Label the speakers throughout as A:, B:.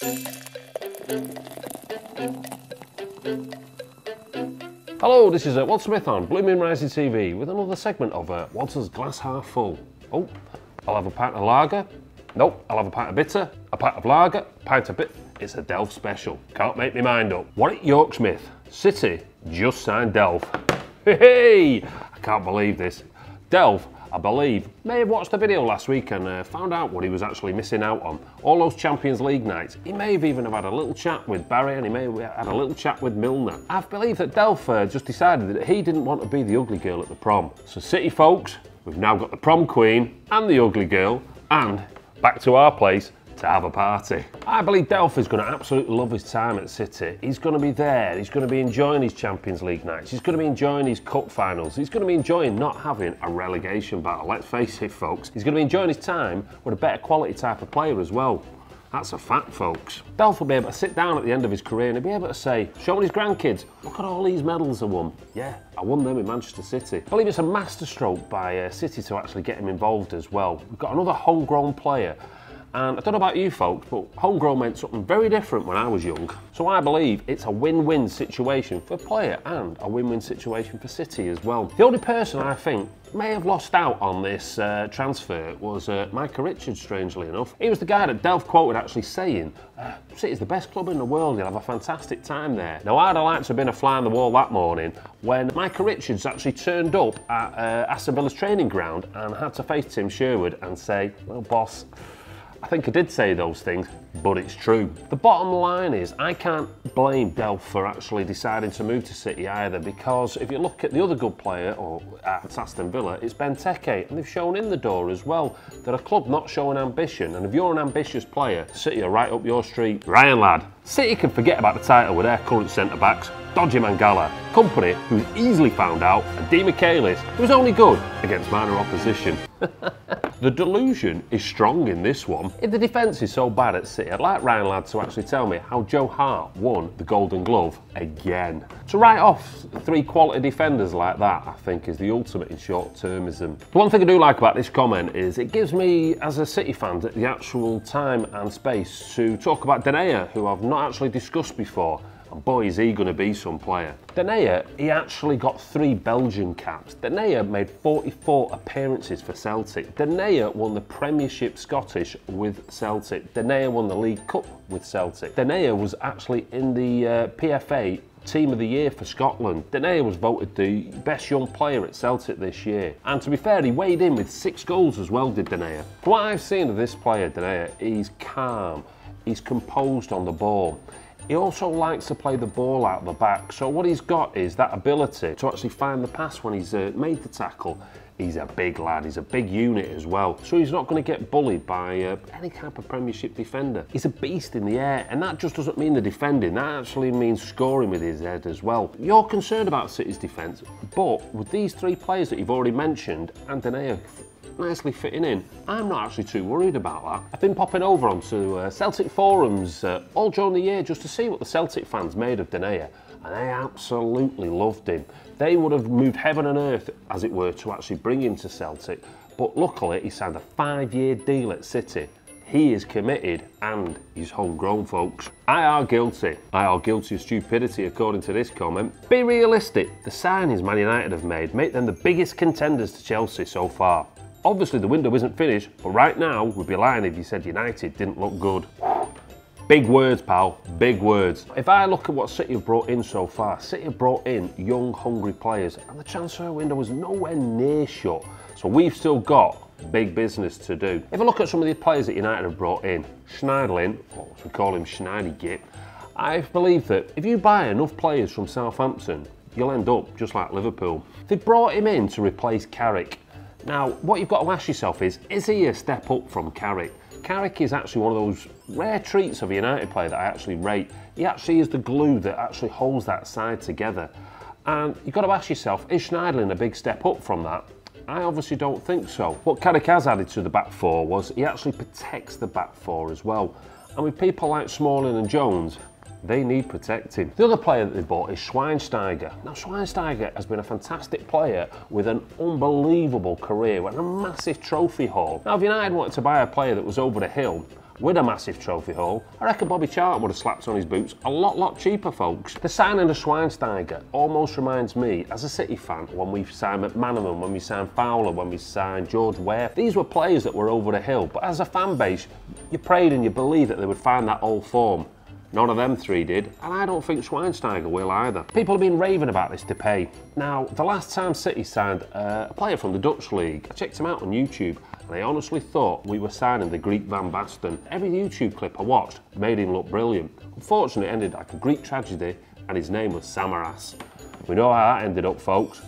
A: Hello, this is uh, Walter Smith on Moon Rising TV with another segment of uh, Walter's Glass Half Full. Oh, I'll have a pint of lager. Nope, I'll have a pint of bitter, a pint of lager, a pint of bit. It's a Delph special. Can't make my mind up. Warwick Yorksmith, City just signed. Hey, hey, I can't believe this. Delph I believe, may have watched the video last week and uh, found out what he was actually missing out on. All those Champions League nights. He may have even have had a little chat with Barry and he may have had a little chat with Milner. I believe that Delph uh, just decided that he didn't want to be the ugly girl at the prom. So City folks, we've now got the prom queen and the ugly girl and back to our place to have a party. I believe Delph is going to absolutely love his time at City. He's going to be there. He's going to be enjoying his Champions League nights. He's going to be enjoying his cup finals. He's going to be enjoying not having a relegation battle. Let's face it, folks. He's going to be enjoying his time with a better quality type of player as well. That's a fact, folks. Delph will be able to sit down at the end of his career and he'll be able to say, showing his grandkids, look at all these medals I won. Yeah, I won them in Manchester City. I believe it's a masterstroke by uh, City to actually get him involved as well. We've got another homegrown player and I don't know about you folks, but homegrown meant something very different when I was young. So I believe it's a win-win situation for player and a win-win situation for City as well. The only person I think may have lost out on this uh, transfer was uh, Micah Richards, strangely enough. He was the guy that Delph quoted actually saying, uh, City's the best club in the world, you'll have a fantastic time there. Now I'd have liked to have been a fly on the wall that morning when Micah Richards actually turned up at uh, Aston Villa's training ground and had to face Tim Sherwood and say, well boss, I think I did say those things, but it's true. The bottom line is I can't blame Delph for actually deciding to move to City either because if you look at the other good player or uh, at Aston Villa, it's Benteke and they've shown in the door as well. They're a club not showing ambition and if you're an ambitious player, City are right up your street. Ryan lad, City can forget about the title with their current centre backs, Dodgy Mangala, Kompany, who's easily found out, and Demichelis, who's only good against minor opposition. The delusion is strong in this one. If the defence is so bad at City, I'd like Ryan Ladd to actually tell me how Joe Hart won the Golden Glove again. To write off three quality defenders like that, I think, is the ultimate in short-termism. The one thing I do like about this comment is it gives me, as a City fan, the actual time and space to talk about Denayer, who I've not actually discussed before. Boy, is he going to be some player. Denayer, he actually got three Belgian caps. Denayer made 44 appearances for Celtic. Denayer won the Premiership Scottish with Celtic. Denayer won the League Cup with Celtic. Denayer was actually in the uh, PFA Team of the Year for Scotland. Denayer was voted the best young player at Celtic this year. And to be fair, he weighed in with six goals as well, did Denayer. From what I've seen of this player, Denayer, he's calm, he's composed on the ball. He also likes to play the ball out the back. So what he's got is that ability to actually find the pass when he's uh, made the tackle. He's a big lad, he's a big unit as well. So he's not going to get bullied by uh, any type of Premiership defender. He's a beast in the air, and that just doesn't mean the defending, that actually means scoring with his head as well. You're concerned about City's defence, but with these three players that you've already mentioned, and Denayer nicely fitting in. I'm not actually too worried about that. I've been popping over onto uh, Celtic forums uh, all during the year just to see what the Celtic fans made of Denayer, and they absolutely loved him. They would have moved heaven and earth, as it were, to actually bring him to Celtic, but luckily he signed a five-year deal at City. He is committed and he's homegrown, folks. I are guilty. I are guilty of stupidity, according to this comment. Be realistic. The signings Man United have made make them the biggest contenders to Chelsea so far. Obviously, the window isn't finished, but right now, we'd be lying if you said United didn't look good. Big words, pal, big words. If I look at what City have brought in so far, City have brought in young, hungry players, and the transfer window was nowhere near shut. So we've still got big business to do. If I look at some of the players that United have brought in, Schneiderlin, or as we call him Schneidy Gip, I believe that if you buy enough players from Southampton, you'll end up just like Liverpool. They brought him in to replace Carrick. Now, what you've got to ask yourself is, is he a step up from Carrick? Carrick is actually one of those rare treats of a United player that I actually rate. He actually is the glue that actually holds that side together. And you've got to ask yourself, is Schneiderlin a big step up from that? I obviously don't think so. What Carrick has added to the back four was he actually protects the back four as well. And with people like Smalling and Jones, they need protecting. The other player that they bought is Schweinsteiger. Now Schweinsteiger has been a fantastic player with an unbelievable career and a massive trophy haul. Now if United wanted to buy a player that was over the hill, with a massive trophy haul, I reckon Bobby Charlton would have slapped on his boots a lot, lot cheaper, folks. The signing of Schweinsteiger almost reminds me, as a City fan, when we signed McManaman, when we signed Fowler, when we signed George Weah. These were players that were over the hill, but as a fan base, you prayed and you believed that they would find that old form. None of them three did, and I don't think Schweinsteiger will either. People have been raving about this Depay. Now, the last time City signed uh, a player from the Dutch league, I checked him out on YouTube, and I honestly thought we were signing the Greek Van Basten. Every YouTube clip I watched made him look brilliant. Unfortunately, it ended like a Greek tragedy, and his name was Samaras. We know how that ended up, folks.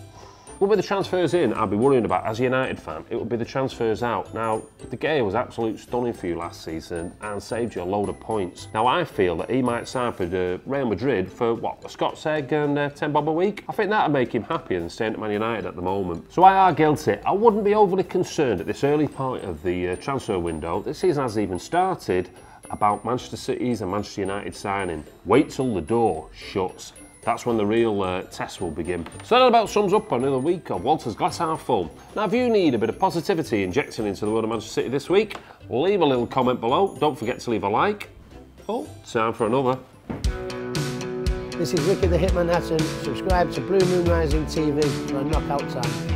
A: What with the transfers in, I'd be worrying about as a United fan, it would be the transfers out. Now, De Gea was absolute stunning for you last season and saved you a load of points. Now, I feel that he might sign for the Real Madrid for what, a Scott's egg and uh, 10 bob a week? I think that'd make him happier than staying at Man United at the moment. So I are guilty. I wouldn't be overly concerned at this early part of the uh, transfer window. This season hasn't even started about Manchester City's and Manchester United signing. Wait till the door shuts. That's when the real uh, test will begin. So that about sums up another week of Walter's Glass Half Full. Now, if you need a bit of positivity injecting into the world of Manchester City this week, leave a little comment below. Don't forget to leave a like. Oh, time for another.
B: This is Ricky the Hitman Hatton. Subscribe to Blue Moon Rising TV for a knockout time.